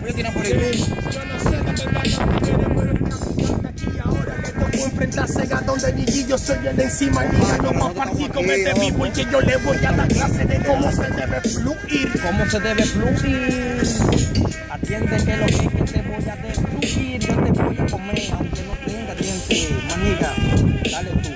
Voy a tirar por ahí. Yo no sé de verdad no quiere, pero el traficante aquí ahora le tocó enfrentarse a donde Gigi yo soy el encima niña yo a partir con este beat porque yo le voy a dar clase de cómo se debe fluir ¿Cómo se debe fluir? Atiende que lo que, que te voy a destruir. Yo te voy a comer, aunque no tenga dientes. Maniga, dale tú.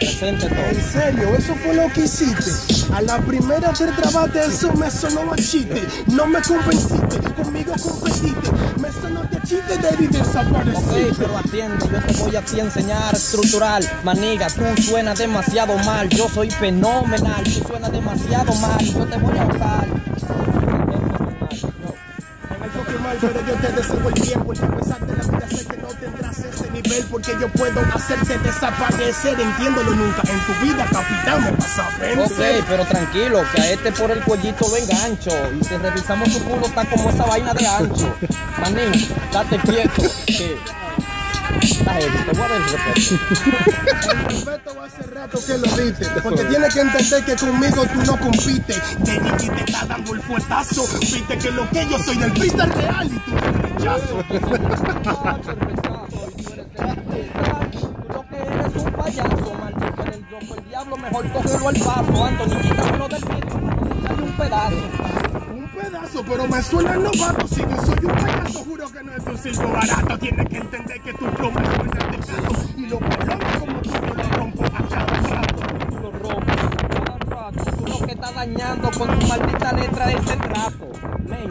Presente todo. En serio, eso fue lo que hiciste. A la primera del trabajo eso me sonó a chiste. No me convenciste, conmigo competiste. Me sonó de chiste de y Ok, pero atiende, yo te voy a ti enseñar estructural. Maniga, tú suenas demasiado mal. Yo soy fenomenal. Tú suenas demasiado mal. Yo te voy a ahogar. Pero yo te deseo el la nivel porque yo puedo hacerte desaparecer. Entiéndolo nunca en tu vida, capitán, me vas a Ok, vencer. pero tranquilo, que a este por el cuellito venga ancho. Y si revisamos su culo, está como esa vaina de ancho. Manín, date quieto. Que... Está heavy, te voy a dar el respeto. El respeto hace rato que lo diste, porque tienes que entender que conmigo tú no compites. De Nicky te está dando el fuetazo, viste que lo que yo soy del freestyle real y tú rechazo. payaso, maldito eres loco. El diablo mejor cógelo al paso. Anthony, quítamelo del micro. Dale un pedazo. Un pedazo, pero me suena novato. Si yo soy un payaso, juro que no es un circo barato. Tienes que entender que tu flow me suena de gato. Y lo colón como tú yo lo rompo a cada rato. Tú lo rompes cada rato. Tú lo que estás dañando con tu maldita letra es el rato. Men,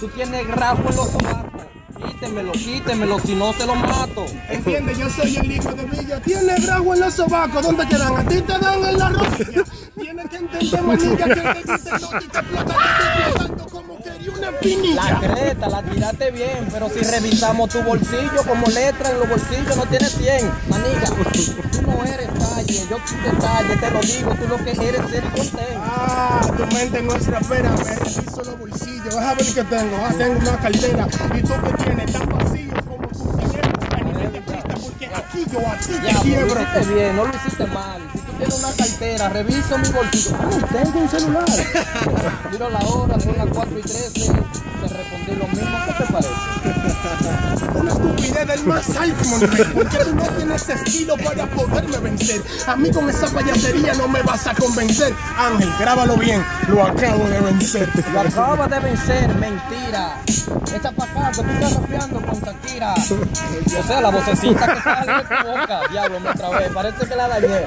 tú tienes grafo en los sobacos. Quítemelo, quítemelo, si no te lo mato. Entiende, yo soy el hijo de Villa. Tiene grajo en los sobacos. ¿Dónde te dan? A ti te dan en la rodilla. Tienes que entender, manilla, que te dicen no te explota, La creta la tiraste bien, pero si revisamos tu bolsillo como letra en los bolsillos no tienes 100. Maniga, tú no eres calle, yo soy de calle, te lo digo, tú lo que eres es el contén. Ah, tu mente no es rapera, me reviso los bolsillos. Deja ver qué tengo. Ah, tengo una cartera. ¿Y tú qué tienes? Tan vacío como tu cerebro. A nivel de pista, porque aquí yo a ti Ya, te lo quiebro. hiciste bien, no lo hiciste mal. Tienes una cartera, reviso mi bolsillo. ¡Ay, tengo un celular! Miro la hora, son las 4 y 13. Te respondí lo mismo, ¿qué te parece? Del más alto, porque tú no tienes estilo para poderme vencer. A mí con esa payasería no me vas a convencer. Ángel, grábalo bien, lo acabo de vencer. Lo acabas de vencer, mentira. Echa para acá, que tú estás rapeando con Shakira. O sea, la vocecita que sale de tu boca. Diablo, me trabé, parece que la dañé.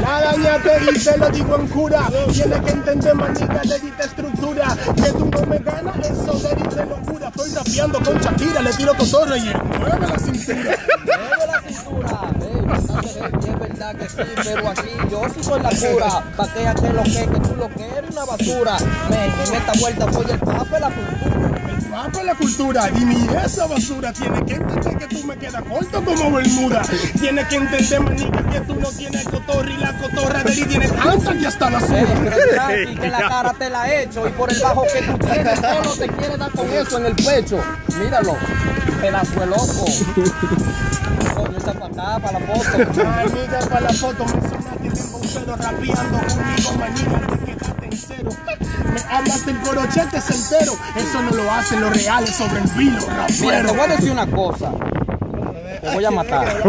La dañaste y te lo digo en cura. Tienes que entender, manita, le diste estructura. Que tú no me ganas, eso de de locura. Estoy rapeando con Shakira, le tiro cotorra y mueve la cintura. Mueve la cintura, heavy, es verdad que sí, pero aquí yo sí soy la cura. Pateate lo que, que tú lo que eres una basura. Men, en esta vuelta soy el papa de la cultura. Mapa de la cultura y mira esa basura. Tienes que entender que tú me quedas corto como Bermuda. Tienes que entender, manita, que tú no tienes cotorra y la cotorra de él tiene tanta que hasta la Ey, suya. que la cara te la he hecho y por el bajo que tú tienes, solo te quiere dar con eso en el pecho. Míralo, pedazo de loco. Coño, está para acá, para la foto. Amiga, para la foto me sonaste de embocero rapeando conmigo. Me hablas del corochete entero. Eso no lo hacen los reales sobre el vilo Mira, rapero. te voy a decir una cosa. Te voy a matar.